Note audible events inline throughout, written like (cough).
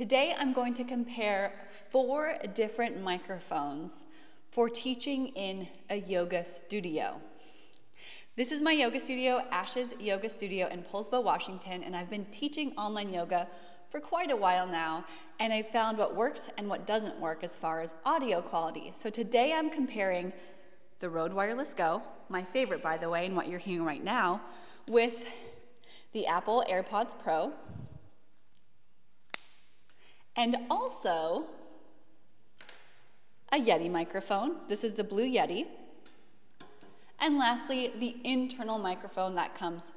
Today I'm going to compare four different microphones for teaching in a yoga studio. This is my yoga studio, Ashes Yoga Studio in Poulsbo, Washington, and I've been teaching online yoga for quite a while now, and I've found what works and what doesn't work as far as audio quality. So today I'm comparing the Rode Wireless Go, my favorite by the way, and what you're hearing right now, with the Apple AirPods Pro, and also a Yeti microphone. This is the Blue Yeti. And lastly, the internal microphone that comes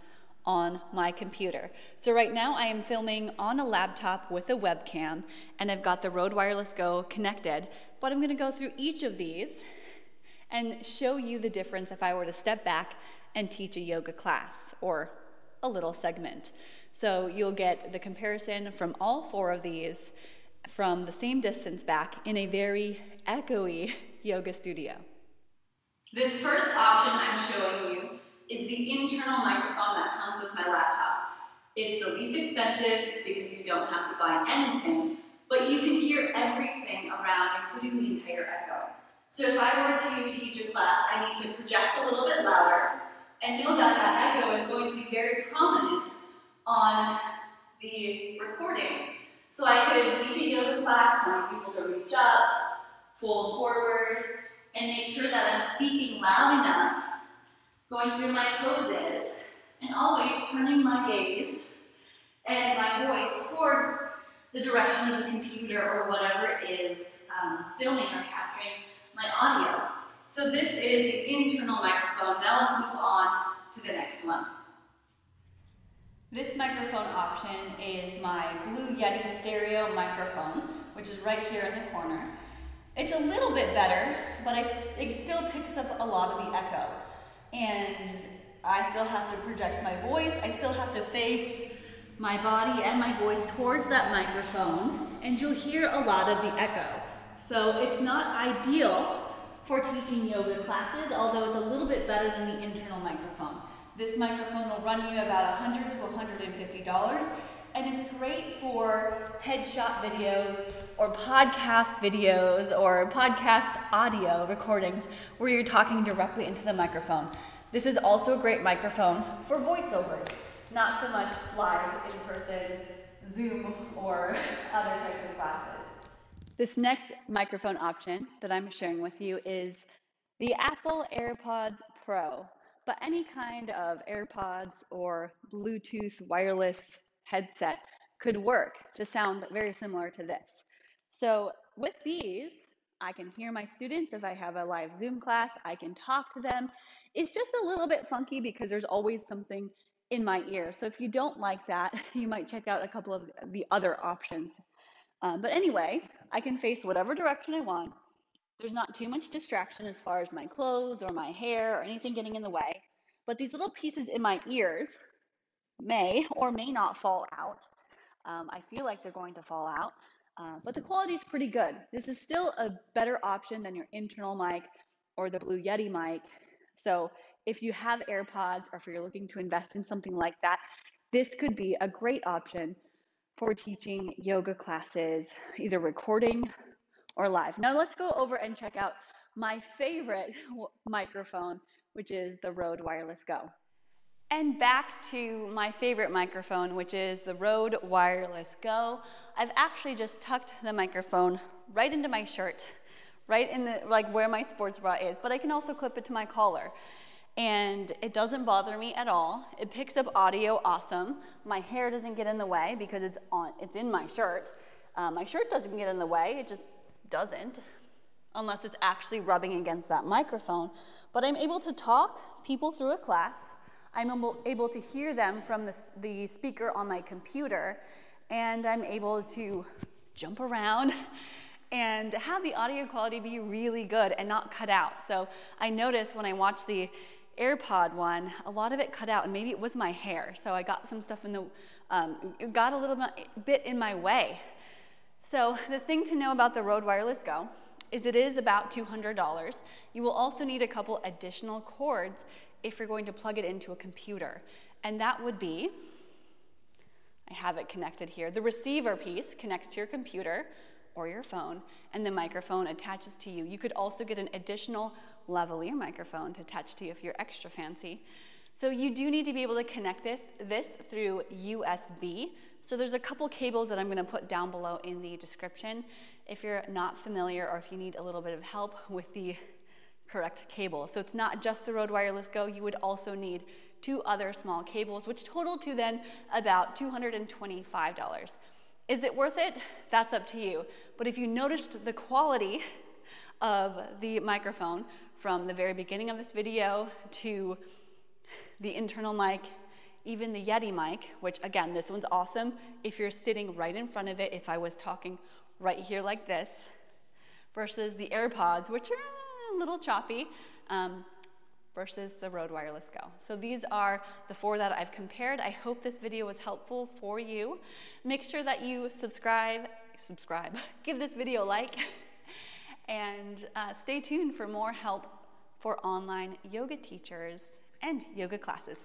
on my computer. So right now I am filming on a laptop with a webcam and I've got the Rode Wireless Go connected, but I'm gonna go through each of these and show you the difference if I were to step back and teach a yoga class or a little segment. So you'll get the comparison from all four of these from the same distance back in a very echoey (laughs) yoga studio. This first option I'm showing you is the internal microphone that comes with my laptop. It's the least expensive because you don't have to buy anything, but you can hear everything around, including the entire echo. So if I were to teach a class, I need to project a little bit louder and know that that echo is going to be very prominent on the recording. So I could teach a yoga class, want people to reach up, fold forward, and make sure that I'm speaking loud enough, going through my poses, and always turning my gaze and my voice towards the direction of the computer or whatever is um, filming or capturing my audio. So this is the internal microphone. Now let's move on to the next one. This microphone option is my Blue Yeti stereo microphone, which is right here in the corner. It's a little bit better, but it still picks up a lot of the echo. And I still have to project my voice, I still have to face my body and my voice towards that microphone, and you'll hear a lot of the echo. So it's not ideal for teaching yoga classes, although it's a little bit better than the internal microphone. This microphone will run you about 100 to $150, and it's great for headshot videos or podcast videos or podcast audio recordings where you're talking directly into the microphone. This is also a great microphone for voiceovers, not so much live in person, Zoom, or (laughs) other types of classes. This next microphone option that I'm sharing with you is the Apple AirPods Pro but any kind of AirPods or Bluetooth wireless headset could work to sound very similar to this. So with these, I can hear my students if I have a live Zoom class, I can talk to them. It's just a little bit funky because there's always something in my ear. So if you don't like that, (laughs) you might check out a couple of the other options. Um, but anyway, I can face whatever direction I want. There's not too much distraction as far as my clothes or my hair or anything getting in the way. But these little pieces in my ears may or may not fall out. Um, I feel like they're going to fall out, uh, but the quality is pretty good. This is still a better option than your internal mic or the Blue Yeti mic. So if you have AirPods or if you're looking to invest in something like that, this could be a great option for teaching yoga classes, either recording or live. Now let's go over and check out my favorite microphone, which is the Rode Wireless Go. And back to my favorite microphone, which is the Rode Wireless Go. I've actually just tucked the microphone right into my shirt, right in the, like where my sports bra is, but I can also clip it to my collar. And it doesn't bother me at all. It picks up audio awesome. My hair doesn't get in the way because it's on, it's in my shirt. Uh, my shirt doesn't get in the way, it just doesn't, unless it's actually rubbing against that microphone. But I'm able to talk people through a class. I'm able to hear them from the, the speaker on my computer, and I'm able to jump around (laughs) and have the audio quality be really good and not cut out. So I notice when I watch the AirPod one, a lot of it cut out, and maybe it was my hair. So I got some stuff in the, um, got a little bit in my way. So the thing to know about the Rode Wireless Go is it is about $200. You will also need a couple additional cords if you're going to plug it into a computer. And that would be, I I have it connected here. The receiver piece connects to your computer or your phone, and the microphone attaches to you. You could also get an additional lavalier microphone to attach to you if you're extra fancy. So you do need to be able to connect this, this through USB. So there's a couple cables that I'm gonna put down below in the description if you're not familiar or if you need a little bit of help with the correct cable. So it's not just the Rode Wireless Go, you would also need two other small cables, which total to then about $225. Is it worth it? That's up to you. But if you noticed the quality of the microphone from the very beginning of this video to the internal mic, even the Yeti mic, which again, this one's awesome if you're sitting right in front of it, if I was talking right here like this, versus the AirPods, which are a little choppy, um, versus the Rode Wireless Go. So these are the four that I've compared. I hope this video was helpful for you. Make sure that you subscribe, subscribe, (laughs) give this video a like, (laughs) and uh, stay tuned for more help for online yoga teachers and yoga classes.